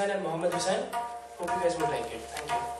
Hassan and Mohammed Hussain. Hope you guys would like it. Thank you.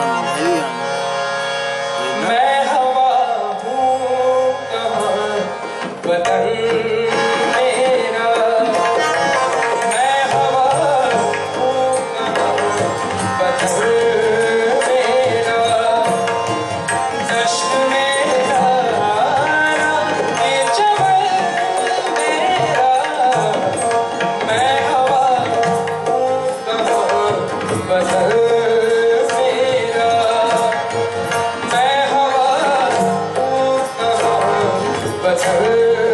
song. Yatarım